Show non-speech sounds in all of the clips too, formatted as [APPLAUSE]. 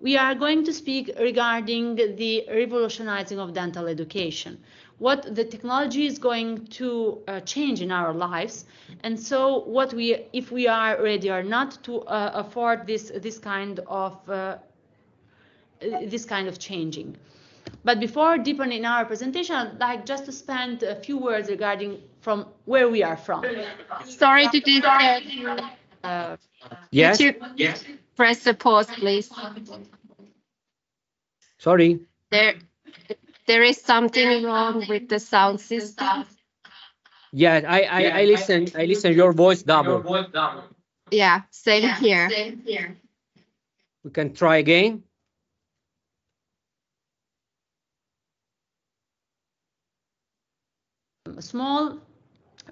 we are going to speak regarding the revolutionizing of dental education what the technology is going to uh, change in our lives and so what we if we are ready or not to uh, afford this this kind of uh, this kind of changing but before deepening our presentation i'd like just to spend a few words regarding from where we are from Sorry to do that. uh, Yes, Could press the pause, please? Sorry. There, there is something wrong with the sound system. Yeah, I, I, I listen, I listen your voice double. Your voice double. Yeah, same here. Same here. We can try again. a small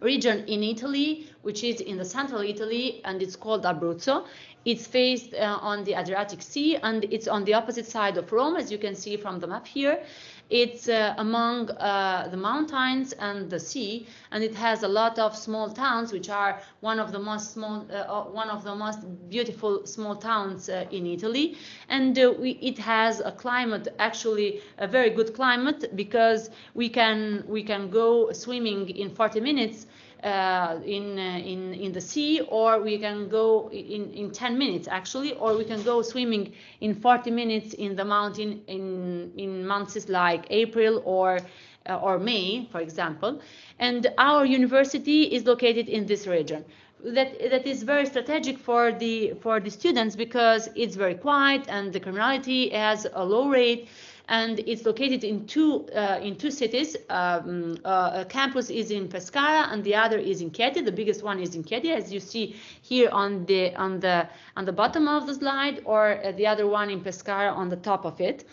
region in Italy, which is in the central Italy, and it's called Abruzzo. It's faced uh, on the Adriatic Sea, and it's on the opposite side of Rome, as you can see from the map here. It's uh, among uh, the mountains and the sea, and it has a lot of small towns, which are one of the most small, uh, one of the most beautiful small towns uh, in Italy. And uh, we, it has a climate, actually a very good climate, because we can we can go swimming in 40 minutes uh, in, uh, in, in the sea, or we can go in, in 10 minutes actually, or we can go swimming in 40 minutes in the mountain in, in months like April or, uh, or May, for example. And our university is located in this region. That, that is very strategic for the, for the students because it's very quiet and the criminality has a low rate and it's located in two uh, in two cities. Um, uh, a campus is in Pescara and the other is in Chieti. The biggest one is in Chieti, as you see here on the on the on the bottom of the slide, or uh, the other one in Pescara on the top of it.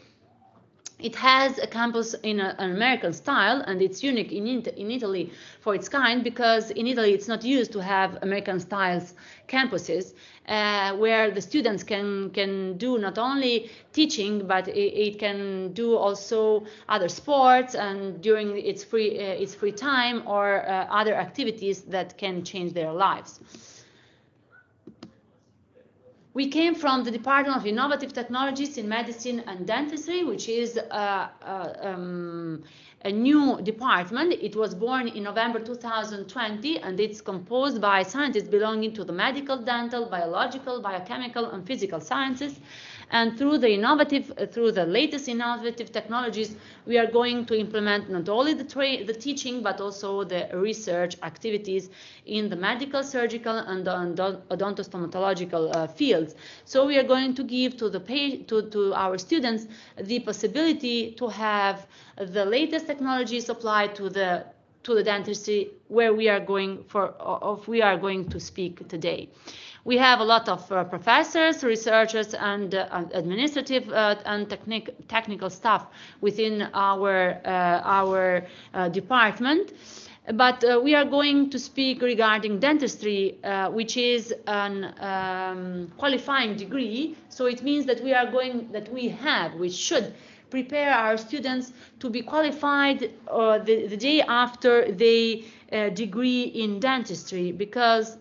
It has a campus in a, an American style, and it's unique in, in Italy for its kind because in Italy it's not used to have American styles campuses uh, where the students can can do not only teaching but it, it can do also other sports and during its free uh, its free time or uh, other activities that can change their lives. We came from the Department of Innovative Technologies in Medicine and Dentistry, which is uh, uh, um, a new department. It was born in November 2020 and it's composed by scientists belonging to the medical, dental, biological, biochemical, and physical sciences. And through the innovative, uh, through the latest innovative technologies, we are going to implement not only the, the teaching, but also the research activities in the medical, surgical, and odontostomatological uh, fields. So we are going to give to the to, to our students the possibility to have the latest technologies applied to the to the dentistry where we are going for of we are going to speak today. We have a lot of uh, professors, researchers, and uh, administrative uh, and technic technical staff within our uh, our uh, department. But we are going to speak regarding dentistry, which is an um, qualifying degree. So it means that we are going that we have, we should prepare our students to be qualified uh, the, the, day after they uh, degree in dentistry because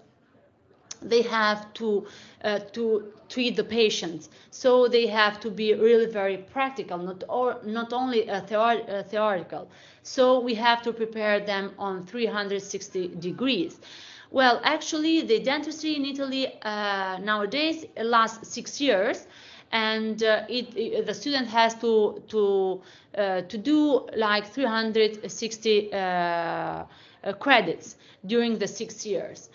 they have to uh, to treat the patients so they have to be really very practical not or not only theor theoretical. So we have to prepare them on 360 degrees. Well actually the dentistry in italy uh, nowadays lasts six years and uh, it, it, the student has to to uh, to do like 360 uh, credits during the six years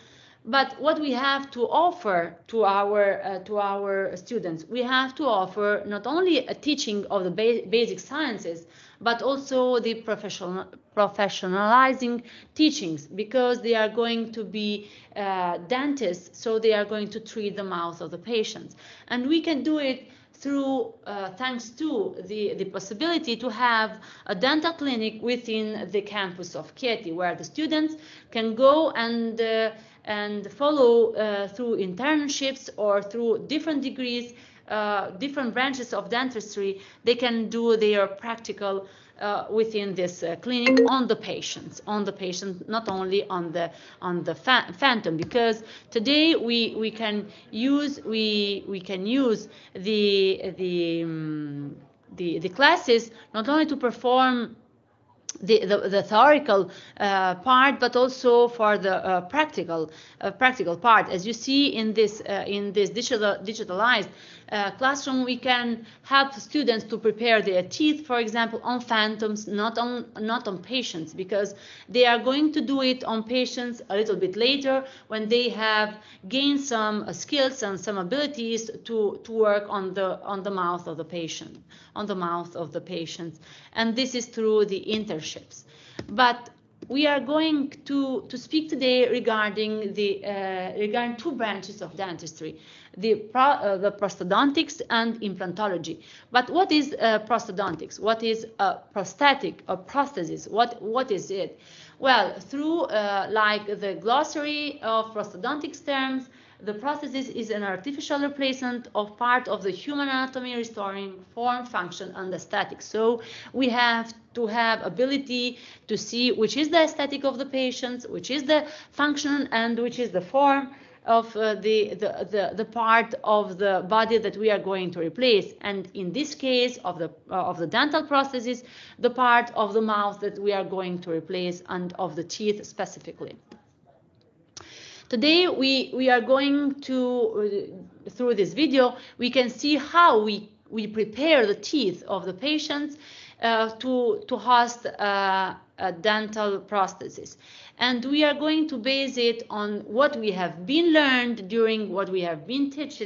but what we have to offer to our uh, to our students we have to offer not only a teaching of the ba basic sciences but also the professional professionalizing teachings because they are going to be uh, dentists so they are going to treat the mouth of the patients. And we can do it through uh, thanks to the, the possibility to have a dental clinic within the campus of Chieti where the students can go and uh, and follow uh, through internships or through different degrees, uh, different branches of dentistry, they can do their practical uh, within this uh, clinic on the patients, on the patient, not only on the on the phantom. Because today we we can use we we can use the the um, the, the classes not only to perform the, the, the, theoretical uh, part, but also for the uh, practical uh, practical part. As you see in this uh, in this digital digitalized uh, classroom, we can help students to prepare their teeth, for example, on phantoms, not on not on patients, because they are going to do it on patients a little bit later when they have gained some uh, skills and some abilities to to work on the on the mouth of the patient, on the mouth of the patients, and this is through the internships. But we are going to, to speak today regarding the uh, regarding two branches of dentistry the, pro, uh, the prosthodontics and implantology. But what is uh, prosthodontics? What is a prosthetic or prosthesis? What, what is it? Well, through uh, like the glossary of prosthodontics terms, the prosthesis is an artificial replacement of part of the human anatomy restoring form, function, and aesthetic. So we have to have ability to see which is the aesthetic of the patient, which is the function, and which is the form of uh, the, the, the, the, part of the body that we are going to replace. And in this case of the, uh, of the dental prosthesis, the part of the mouth that we are going to replace and of the teeth specifically. Today we, we are going to, uh, through this video, we can see how we, we prepare the teeth of the patients uh, to, to host uh, a dental prosthesis and we are going to base it on what we have been learned during what we have been taught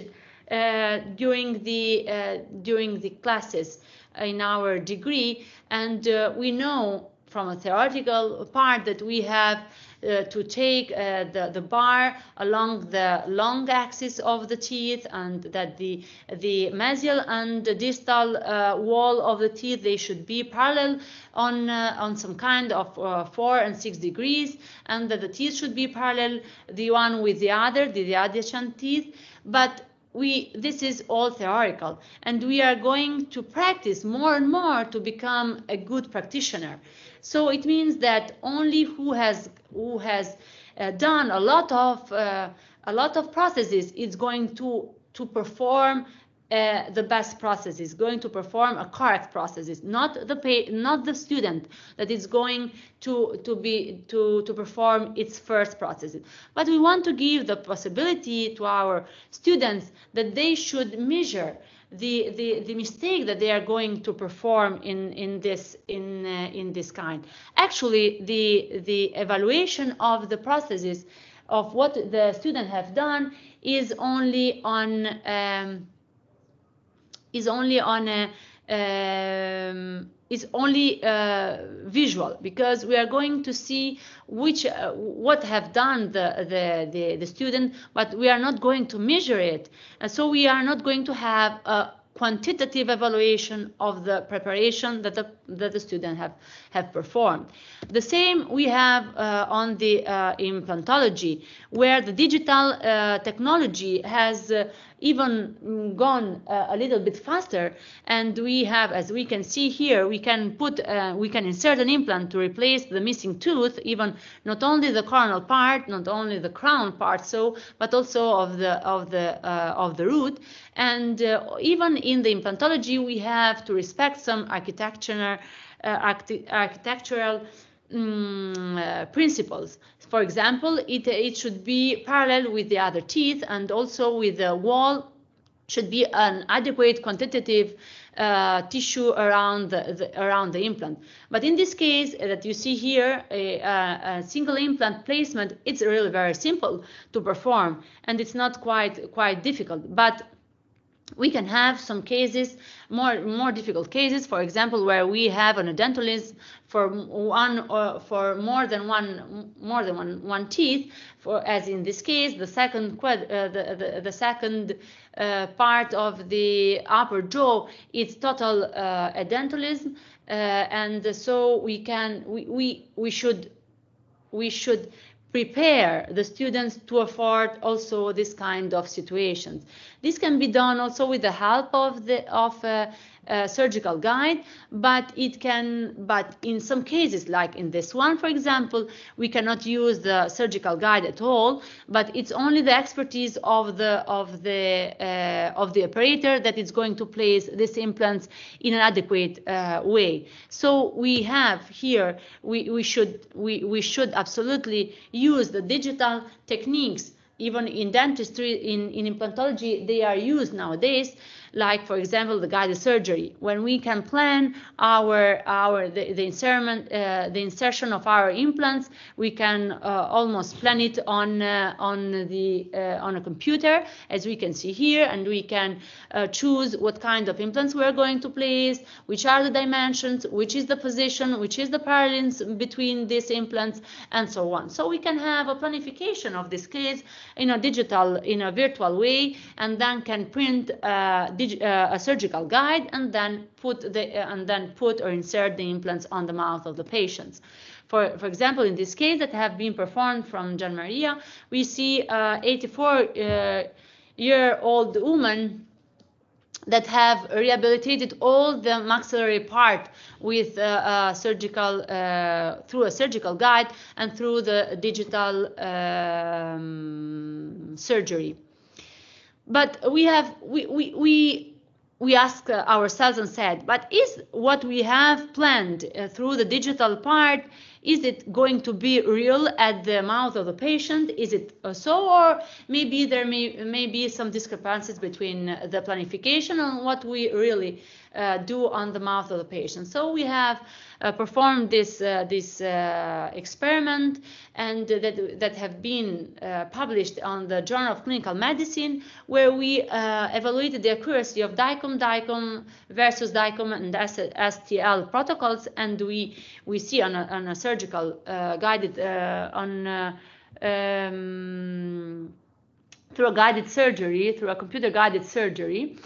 uh, during the uh, during the classes in our degree. And uh, we know from a theoretical part that we have uh, to take uh, the, the bar along the long axis of the teeth and that the, the mesial and the distal uh, wall of the teeth, they should be parallel on, uh, on some kind of uh, four and six degrees and that the teeth should be parallel, the one with the other, the, the adjacent teeth. But we this is all theoretical and we are going to practice more and more to become a good practitioner so it means that only who has who has uh, done a lot of uh, a lot of processes is going to to perform uh, the best process is going to perform a correct processes not the pay, not the student that is going to to be to to perform its first processes. But we want to give the possibility to our students that they should measure the, the, the mistake that they are going to perform in, in, this, in, uh, in this kind. Actually, the, the evaluation of the processes of what the student have done is only on um, is only on a um, is only uh, visual because we are going to see which uh, what have done the, the, the the student but we are not going to measure it and so we are not going to have a quantitative evaluation of the preparation that the, that the student have, have performed. The same we have uh, on the uh, implantology, where the digital uh, technology has uh, even gone uh, a little bit faster. And we have as we can see here we can put uh, we can insert an implant to replace the missing tooth even not only the coronal part not only the crown part so but also of the of the uh, of the root. And uh, even in the implantology we have to respect some architectural uh, architectural um, principles for example, it, it should be parallel with the other teeth and also with the wall should be an adequate quantitative uh, tissue around the, the, around the implant. But in this case uh, that you see here, a, a, single implant placement, it's really very simple to perform and it's not quite quite difficult. But we can have some cases, more more difficult cases, for example, where we have an edentulism for one or for more than one more than one one teeth, for as in this case, the second quad, uh, the, the the second uh, part of the upper jaw is total uh, uh, and so we can we we we should we should prepare the students to afford also this kind of situations. This can be done also with the help of the of uh, uh, surgical guide, but it can, but in some cases, like in this one, for example, we cannot use the surgical guide at all, but it's only the expertise of the of the uh, of the operator that is going to place these implants in an adequate uh, way. So we have here, we, we should we, we should absolutely use the digital techniques even in dentistry, in, in implantology, they are used nowadays like for example the guided surgery. When we can plan our our the, the insertion uh, the insertion of our implants we can uh, almost plan it on uh, on the uh, on a computer as we can see here and we can uh, choose what kind of implants we're going to place which are the dimensions which is the position which is the parallels between these implants and so on. So we can have a planification of this case in a digital in a virtual way and then can print uh, uh, a surgical guide and then put the uh, and then put or insert the implants on the mouth of the patients. For, for example, in this case that have been performed from Gian Maria, we see a 84 uh, year old woman that have rehabilitated all the maxillary part with uh, surgical uh, through a surgical guide and through the digital um, surgery but we have we we we, we ask ourselves and said but is what we have planned uh, through the digital part is it going to be real at the mouth of the patient? Is it uh, so? Or maybe there may, may be some discrepancies between the planification and what we really uh, do on the mouth of the patient. So we have uh, performed this uh, this experiment and that that have been published on the Journal of Clinical Medicine, where we evaluated the accuracy of DICOM, DICOM versus DICOM and STL protocols, and we we see on a, on a surgical guided on um, through a guided surgery, through a computer guided surgery,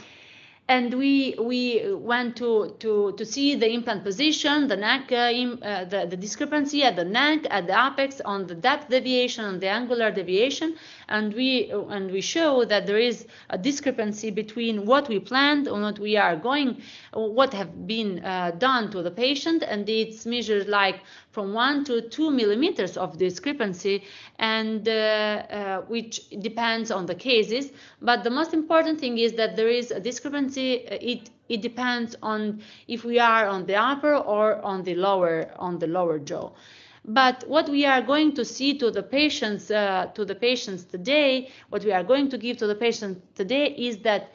and we we went to to to see the implant position, the neck, uh, in, uh, the the discrepancy at the neck, at the apex, on the depth deviation, on the angular deviation, and we and we show that there is a discrepancy between what we planned and what we are going, what have been uh, done to the patient, and it's measured like from one to two millimeters of discrepancy, and uh, uh, which depends on the cases. But the most important thing is that there is a discrepancy. It it depends on if we are on the upper or on the lower on the lower jaw. But what we are going to see to the patients uh, to the patients today, what we are going to give to the patients today is that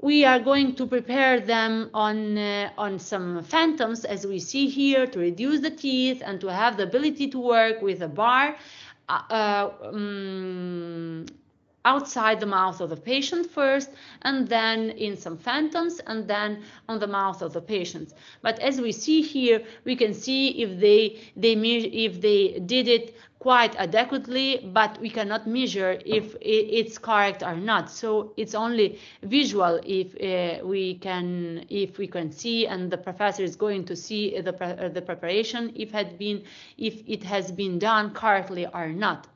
we are going to prepare them on uh, on some phantoms as we see here to reduce the teeth and to have the ability to work with a bar uh, uh um, outside the mouth of the patient first and then in some phantoms and then on the mouth of the patient. But as we see here we can see if they they if they did it quite adequately but we cannot measure if it's correct or not. So it's only visual if uh, we can if we can see and the professor is going to see the, the preparation if had been if it has been done correctly or not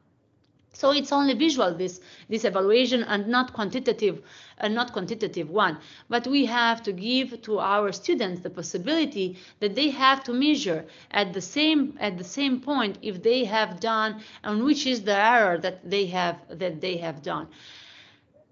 so it's only visual this this evaluation and not quantitative and not quantitative one. But we have to give to our students the possibility that they have to measure at the same at the same point if they have done and which is the error that they have that they have done.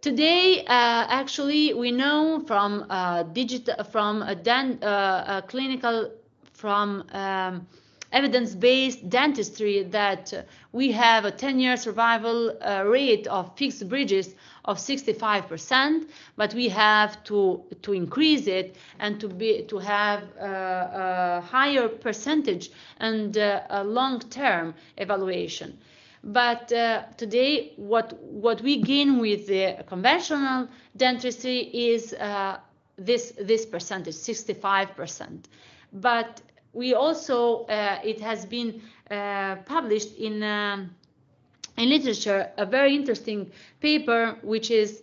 Today, uh, actually, we know from uh, digital from a, uh, a clinical from um, evidence-based dentistry that we have a 10-year survival uh, rate of fixed bridges of 65%, but we have to to increase it and to be to have a, a higher percentage and uh, a long-term evaluation. But uh, today, what what we gain with the conventional dentistry is uh, this this percentage, 65%. But we also, uh, it has been uh, published in, um, in literature, a very interesting paper, which is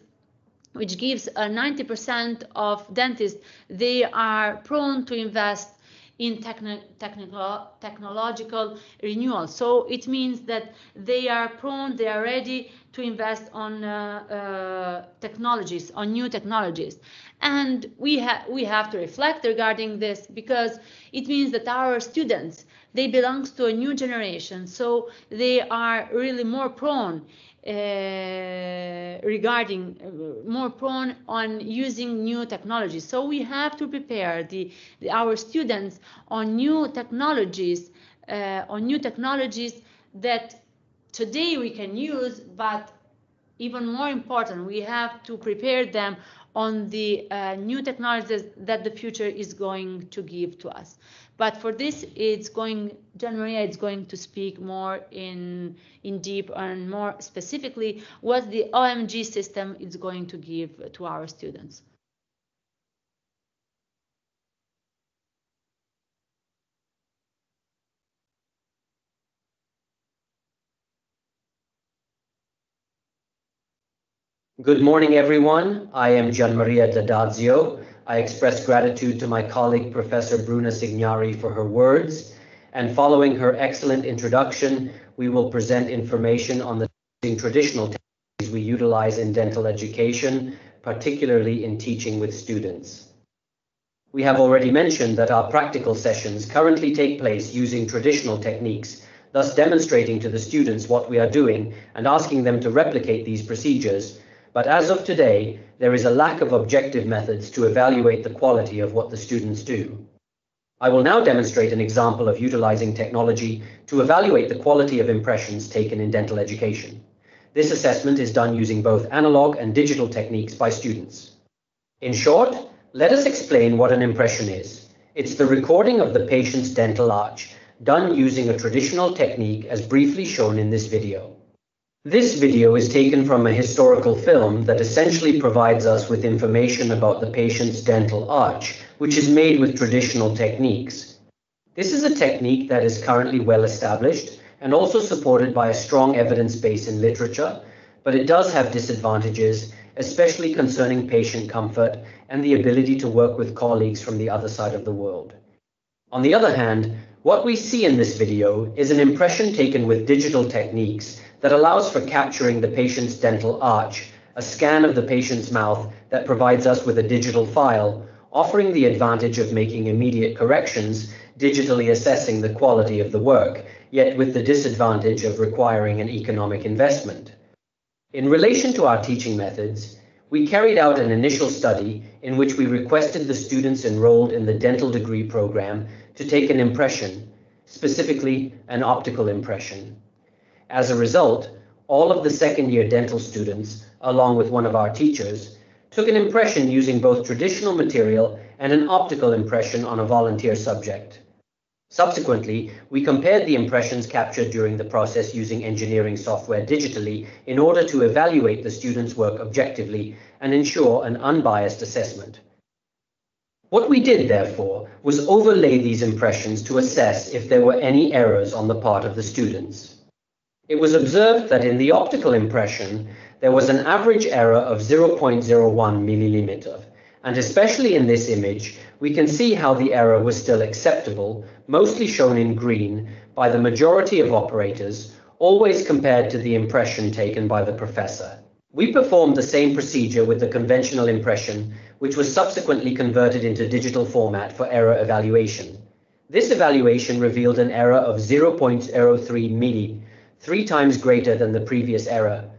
which gives a 90% of dentists, they are prone to invest in techni technical, technological renewal. So it means that they are prone, they are ready to invest on uh, uh, technologies, on new technologies. And we, ha we have to reflect regarding this because it means that our students, they belong to a new generation. So they are really more prone uh, regarding uh, more prone on using new technologies. So we have to prepare the, the our students on new technologies, uh, on new technologies that today we can use, but even more important, we have to prepare them on the uh, new technologies that the future is going to give to us. But for this, it's going, Gian Maria is going to speak more in, in deep and more specifically what the OMG system is going to give to our students. Good morning, everyone. I am Gian Maria D'Addazio. I express gratitude to my colleague, Professor Bruna Sinjari, for her words. And following her excellent introduction, we will present information on the traditional techniques we utilize in dental education, particularly in teaching with students. We have already mentioned that our practical sessions currently take place using traditional techniques, thus demonstrating to the students what we are doing and asking them to replicate these procedures but as of today, there is a lack of objective methods to evaluate the quality of what the students do. I will now demonstrate an example of utilizing technology to evaluate the quality of impressions taken in dental education. This assessment is done using both analog and digital techniques by students. In short, let us explain what an impression is. It's the recording of the patient's dental arch, done using a traditional technique as briefly shown in this video. This video is taken from a historical film that essentially provides us with information about the patient's dental arch, which is made with traditional techniques. This is a technique that is currently well established and also supported by a strong evidence base in literature, but it does have disadvantages, especially concerning patient comfort and the ability to work with colleagues from the other side of the world. On the other hand, what we see in this video is an impression taken with digital techniques that allows for capturing the patient's dental arch, a scan of the patient's mouth that provides us with a digital file, offering the advantage of making immediate corrections, digitally assessing the quality of the work, yet with the disadvantage of requiring an economic investment. In relation to our teaching methods, we carried out an initial study in which we requested the students enrolled in the dental degree program to take an impression, specifically an optical impression. As a result, all of the second year dental students, along with one of our teachers, took an impression using both traditional material and an optical impression on a volunteer subject. Subsequently, we compared the impressions captured during the process using engineering software digitally in order to evaluate the students' work objectively and ensure an unbiased assessment. What we did, therefore, was overlay these impressions to assess if there were any errors on the part of the students. It was observed that in the optical impression, there was an average error of 0.01 milliliter, and especially in this image, we can see how the error was still acceptable, mostly shown in green, by the majority of operators, always compared to the impression taken by the professor. We performed the same procedure with the conventional impression, which was subsequently converted into digital format for error evaluation. This evaluation revealed an error of 0.03 milli, three times greater than the previous error.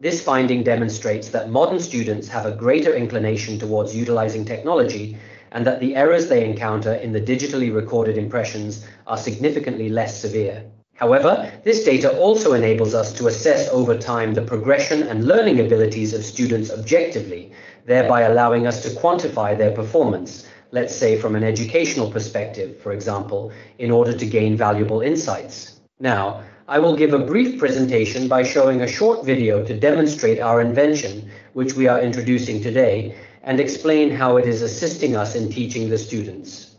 This finding demonstrates that modern students have a greater inclination towards utilizing technology and that the errors they encounter in the digitally recorded impressions are significantly less severe. However, this data also enables us to assess over time the progression and learning abilities of students objectively, thereby allowing us to quantify their performance, let's say from an educational perspective, for example, in order to gain valuable insights. Now, I will give a brief presentation by showing a short video to demonstrate our invention, which we are introducing today, and explain how it is assisting us in teaching the students.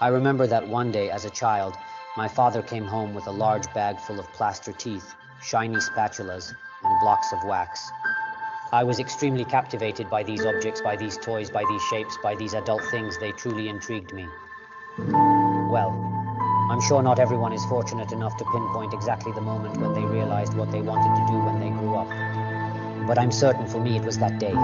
I remember that one day as a child, my father came home with a large bag full of plaster teeth shiny spatulas, and blocks of wax. I was extremely captivated by these objects, by these toys, by these shapes, by these adult things. They truly intrigued me. Well, I'm sure not everyone is fortunate enough to pinpoint exactly the moment when they realized what they wanted to do when they grew up. But I'm certain for me it was that day.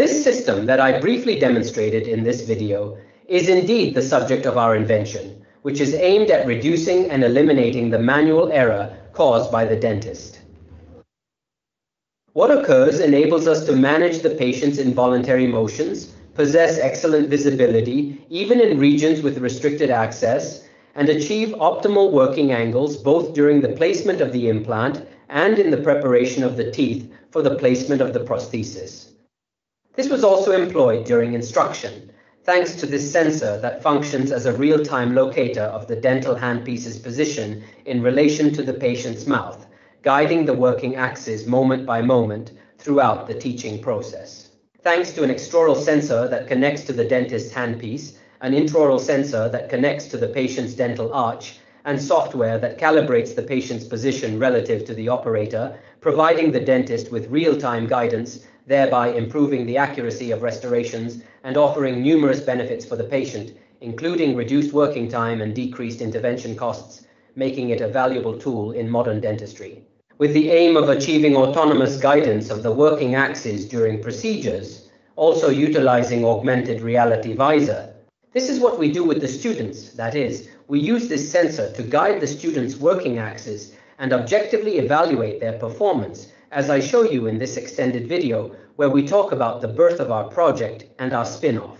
This system that I briefly demonstrated in this video is indeed the subject of our invention, which is aimed at reducing and eliminating the manual error caused by the dentist. What occurs enables us to manage the patient's involuntary motions, possess excellent visibility, even in regions with restricted access, and achieve optimal working angles both during the placement of the implant and in the preparation of the teeth for the placement of the prosthesis. This was also employed during instruction, thanks to this sensor that functions as a real-time locator of the dental handpiece's position in relation to the patient's mouth, guiding the working axis moment by moment throughout the teaching process. Thanks to an extraoral sensor that connects to the dentist's handpiece, an intraoral sensor that connects to the patient's dental arch, and software that calibrates the patient's position relative to the operator, providing the dentist with real-time guidance, thereby improving the accuracy of restorations and offering numerous benefits for the patient, including reduced working time and decreased intervention costs, making it a valuable tool in modern dentistry. With the aim of achieving autonomous guidance of the working axis during procedures, also utilizing augmented reality visor. This is what we do with the students, that is, we use this sensor to guide the students' working axis and objectively evaluate their performance, as I show you in this extended video, where we talk about the birth of our project and our spin-off.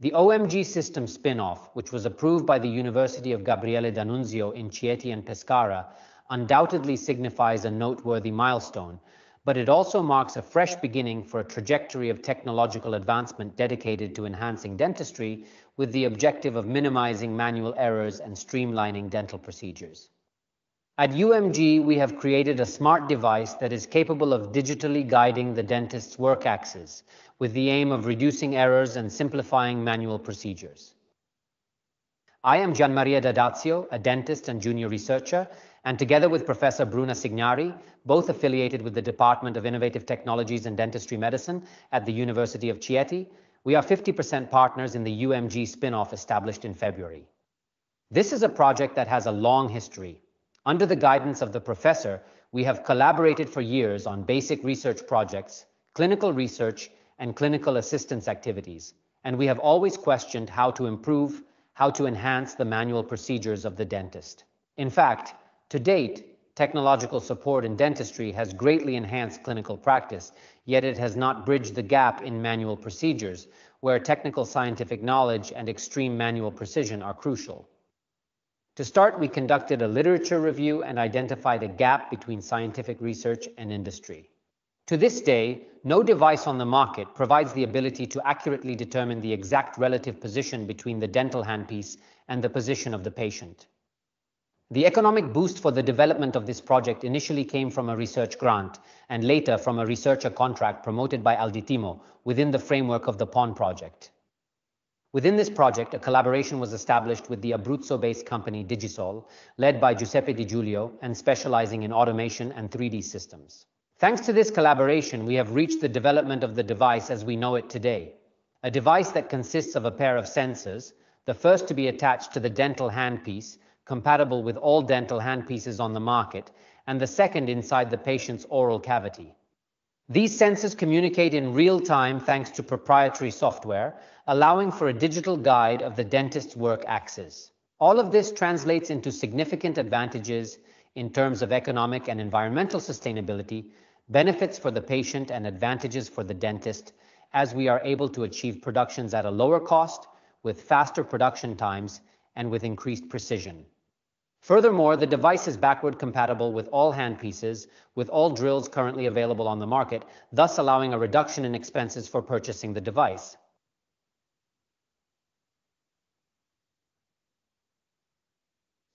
The OMG system spin-off, which was approved by the University of Gabriele D'Annunzio in Chieti and Pescara, undoubtedly signifies a noteworthy milestone, but it also marks a fresh beginning for a trajectory of technological advancement dedicated to enhancing dentistry with the objective of minimizing manual errors and streamlining dental procedures. At OMG, we have created a smart device that is capable of digitally guiding the dentist's work axis with the aim of reducing errors and simplifying manual procedures. I am Gianmaria D'Addazio, a dentist and junior researcher, and together with Professor Bruna Sinjari, both affiliated with the Department of Innovative Technologies and Dentistry Medicine at the University of Chieti, we are 50% partners in the OMG spin-off established in February. This is a project that has a long history. Under the guidance of the professor, we have collaborated for years on basic research projects, clinical research, and clinical assistance activities, and we have always questioned how to improve, how to enhance the manual procedures of the dentist. In fact, to date, technological support in dentistry has greatly enhanced clinical practice, yet it has not bridged the gap in manual procedures, where technical scientific knowledge and extreme manual precision are crucial. To start, we conducted a literature review and identified a gap between scientific research and industry. To this day, no device on the market provides the ability to accurately determine the exact relative position between the dental handpiece and the position of the patient. The economic boost for the development of this project initially came from a research grant and later from a researcher contract promoted by Alditimo within the framework of the PON project. Within this project, a collaboration was established with the Abruzzo-based company Digisol, led by Giuseppe Di Giulio and specializing in automation and 3D systems. Thanks to this collaboration, we have reached the development of the device as we know it today. A device that consists of a pair of sensors, the first to be attached to the dental handpiece, compatible with all dental handpieces on the market, and the second inside the patient's oral cavity. These sensors communicate in real time thanks to proprietary software, allowing for a digital guide of the dentist's work axis. All of this translates into significant advantages in terms of economic and environmental sustainability, benefits for the patient, and advantages for the dentist, as we are able to achieve productions at a lower cost, with faster production times, and with increased precision. Furthermore, the device is backward compatible with all handpieces, with all drills currently available on the market, thus allowing a reduction in expenses for purchasing the device.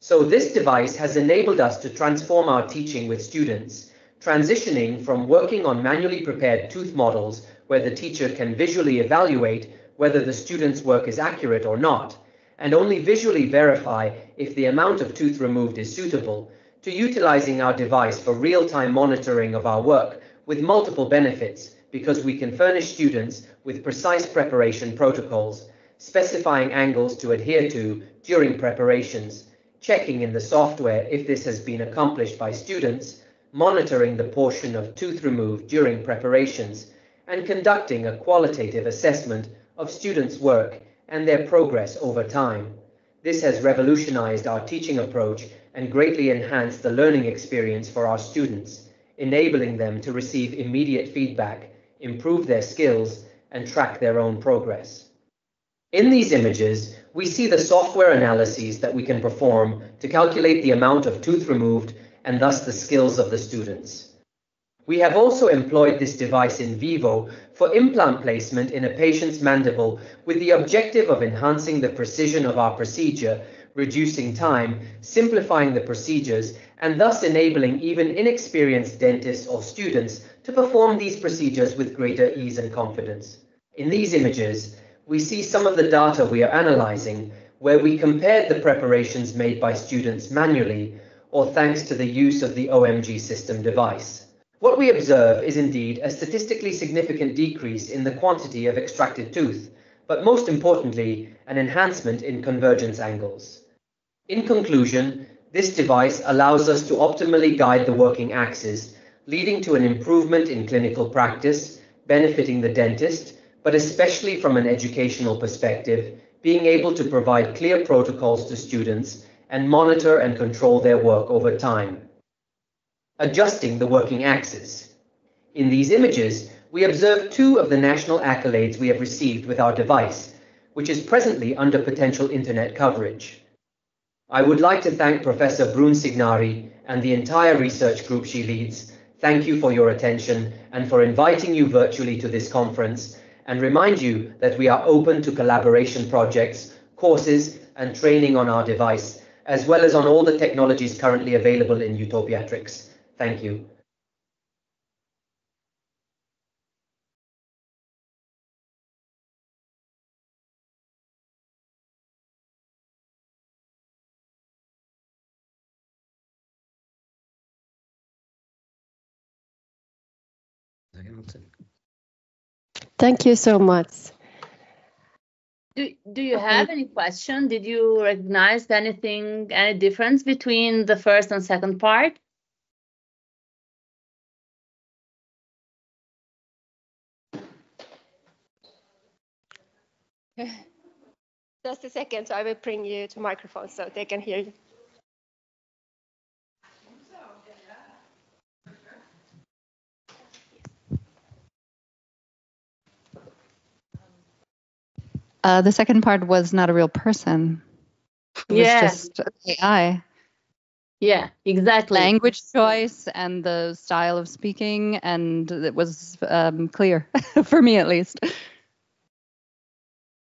So this device has enabled us to transform our teaching with students, transitioning from working on manually prepared tooth models where the teacher can visually evaluate whether the student's work is accurate or not, and only visually verify if the amount of tooth removed is suitable, to utilizing our device for real-time monitoring of our work with multiple benefits because we can furnish students with precise preparation protocols, specifying angles to adhere to during preparations, checking in the software if this has been accomplished by students, monitoring the portion of tooth removed during preparations, and conducting a qualitative assessment of students' work and their progress over time. This has revolutionized our teaching approach and greatly enhanced the learning experience for our students, enabling them to receive immediate feedback, improve their skills, and track their own progress. In these images, we see the software analyses that we can perform to calculate the amount of tooth removed and thus the skills of the students. We have also employed this device in vivo for implant placement in a patient's mandible with the objective of enhancing the precision of our procedure, reducing time, simplifying the procedures, and thus enabling even inexperienced dentists or students to perform these procedures with greater ease and confidence. In these images, we see some of the data we are analyzing, where we compared the preparations made by students manually or thanks to the use of the OMG system device. What we observe is indeed a statistically significant decrease in the quantity of extracted tooth, but most importantly, an enhancement in convergence angles. In conclusion, this device allows us to optimally guide the working axis, leading to an improvement in clinical practice, benefiting the dentist, but especially from an educational perspective, being able to provide clear protocols to students and monitor and control their work over time. Adjusting the working axis. In these images, we observe two of the national accolades we have received with our device, which is presently under potential internet coverage. I would like to thank Professor Brun Sinjari and the entire research group she leads. Thank you for your attention and for inviting you virtually to this conference and remind you that we are open to collaboration projects, courses, and training on our device, as well as on all the technologies currently available in Utopiatrix. Thank you. Thank you so much. Do, do you have any question? Did you recognize anything, any difference between the first and second part? [LAUGHS] Just a second, so I will bring you to microphone so they can hear you. Uh, the second part was not a real person. It Yeah. was just AI. Yeah, exactly. Language choice and the style of speaking, and it was um, clear [LAUGHS] for me at least.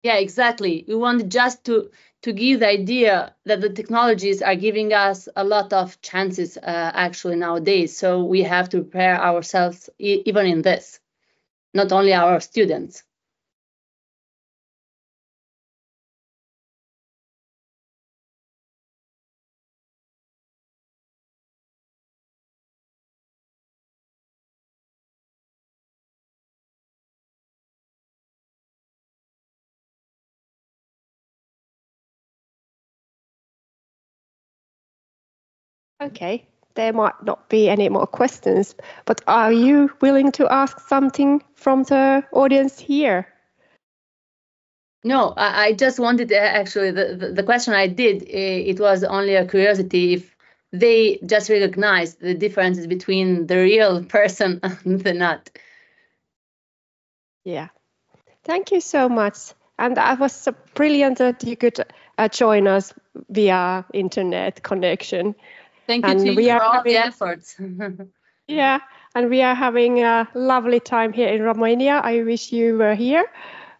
Yeah, exactly. We want just to to give the idea that the technologies are giving us a lot of chances uh, actually nowadays. So we have to prepare ourselves e- even in this, not only our students. Okay, there might not be any more questions, but are you willing to ask something from the audience here? No, I, I just wanted uh, actually the, the, the question I did, uh, it was only a curiosity if they just recognize the differences between the real [LAUGHS] person and the not. Yeah. Thank you so much. And I was so brilliant that you could uh, join us via internet connection. Thank you And to you we for are all the efforts. [LAUGHS] Yeah, and we are having a lovely time here in Romania. I wish you were here,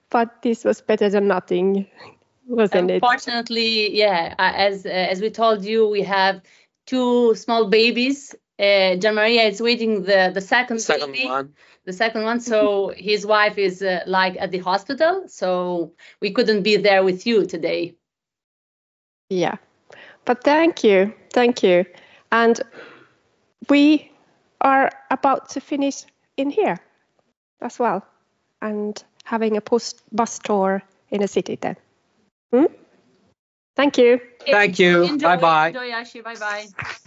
but this was better than nothing, [LAUGHS] wasn't it? Unfortunately, yeah, as uh, as we told you, we have two small babies. Uh, Gian Maria is waiting the the second, Second baby, one. the second one. So [LAUGHS] his wife is uh, like at the hospital, so we couldn't be there with you today. Yeah, but thank you, thank you. And we are about to finish in here as well and having a post bus tour in a city then. Hmm? Thank you. Thank you. Bye bye. Enjoy, Ashu. Bye Bye